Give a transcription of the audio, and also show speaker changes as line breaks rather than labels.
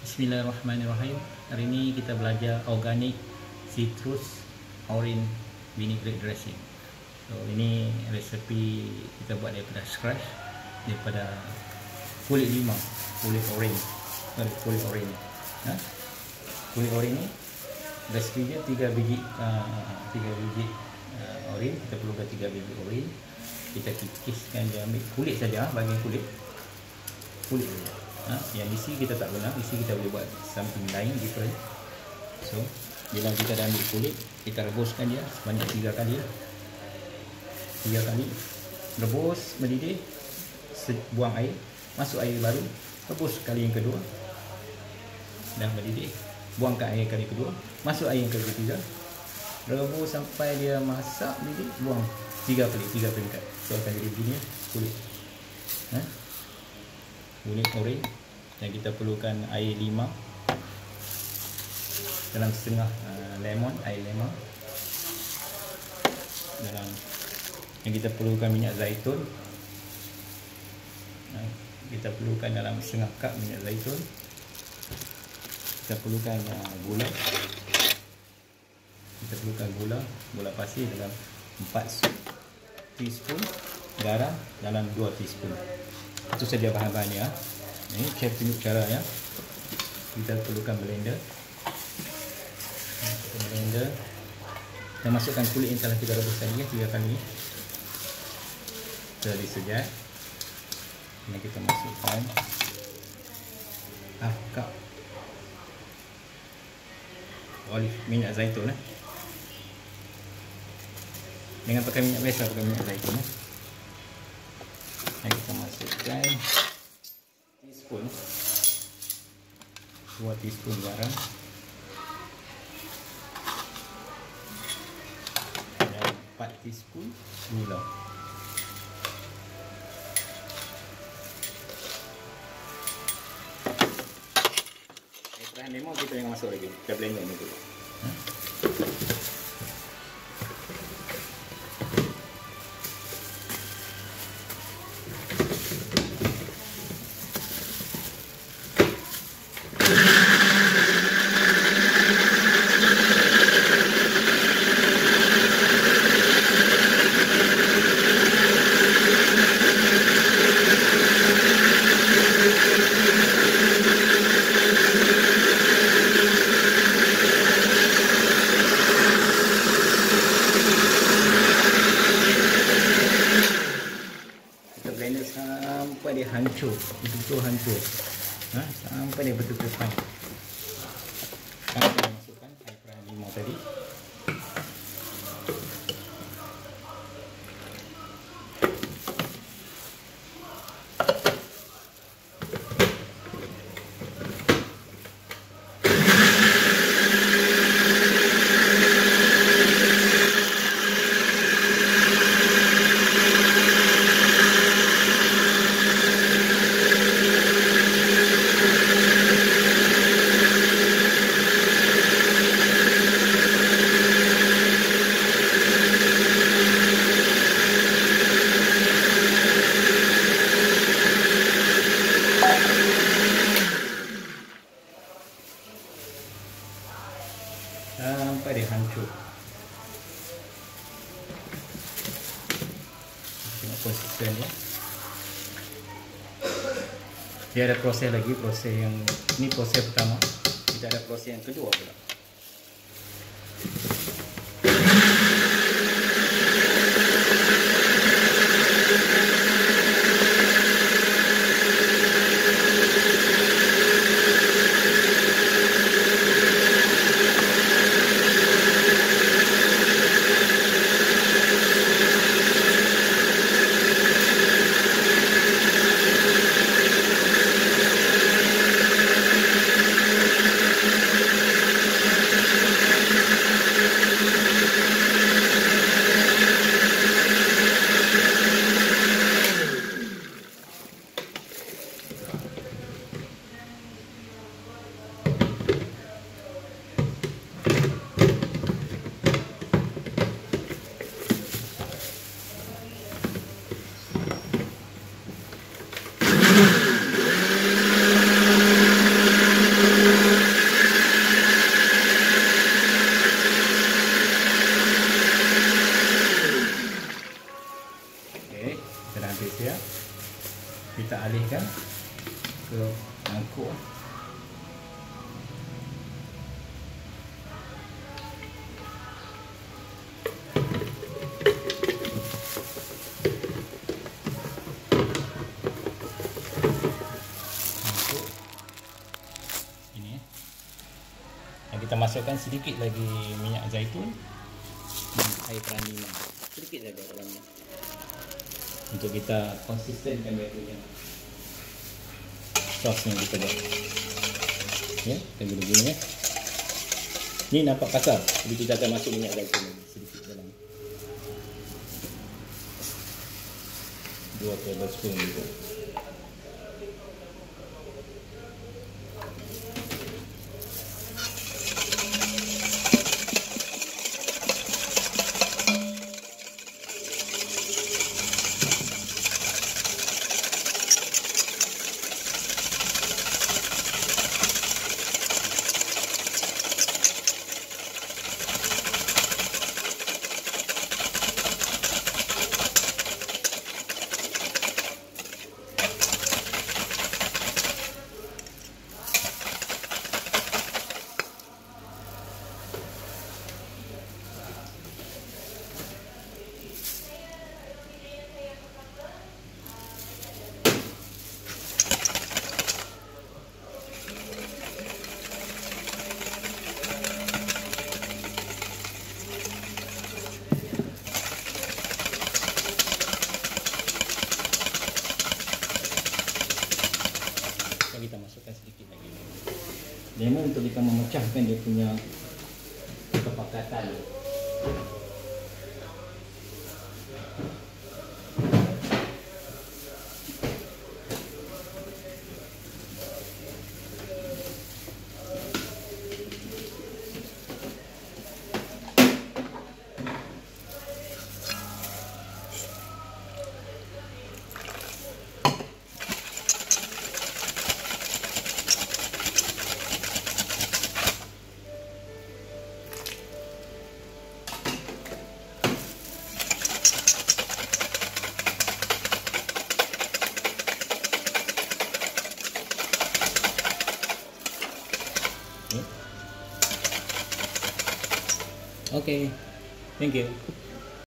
Bismillahirrahmanirrahim. Hari ini kita belajar organic citrus orange vinaigrette dressing. So ini resepi kita buat daripada scratch daripada kulit limau, kulit orange. Sorry, kulit orange. Ha? Kulit orange ni resipi dia 3 biji uh, 3 biji uh, orange, kita perlukan 3 biji orange. Kita kikiskan dia ambil kulit saja, bahagian kulit. Kulit saja ha? yang isi kita tak guna isi kita boleh buat something lain different so bila kita dah ambil kulit kita rebuskan dia sebanyak tiga kali lah. tiga kali rebus mendidih buang air masuk air baru rebus kali yang kedua dah mendidih buangkan air kali kedua masuk air yang ketiga rebus sampai dia masak mendidih buang tiga kali tiga peringkat so akan jadi begini kulit ha? Kulit orange dan kita perlukan air lima. Dalam setengah uh, lemon air lemon. Dalam yang kita perlukan minyak zaitun. Kita perlukan dalam setengah cup minyak zaitun. Kita perlukan uh, gula. Kita perlukan gula gula pasir dalam 4 teaspoon. Garam dalam 2 teaspoon itu saja bahan-bahannya ini saya tunjuk cara ya. Kita perlukan blender. Blender. Kita masukkan kulit yang telah kita rebus tadi ya tiga kali. Jadi sejak ini kita masukkan half cup olive minyak zaitun eh. dengan pakai minyak biasa pakai minyak zaitun eh. kita masukkan teaspoon. 2 teaspoon garam. Dan 4 teaspoon gula. Bahan lemon kita yang masuk lagi. Kita blender ni dulu hmm? sampai dia hancur. Betul-betul hancur. Ha? sampai dia betul-betul sekarang kita masukkan air perahan limau tadi sampai dia hancur tengok konsisten dia. Dia ada proses lagi proses yang ini proses pertama. Kita ada proses yang kedua pula dalam dia kita alihkan ke mangkuk. Kita masukkan sedikit lagi minyak zaitun. Dan air peran sedikit saja dalamnya untuk kita konsistenkan dia punya sos yang kita buat. Ya kita guna-guna ya. Ni nampak kasar. Jadi kita akan masuk minyak zaitun sedikit dalam. Dua tablespoon juga Sekarang kita masukkan sedikit lagi lemon untuk kita memecahkan dia punya kepekatan Okay. Thank you.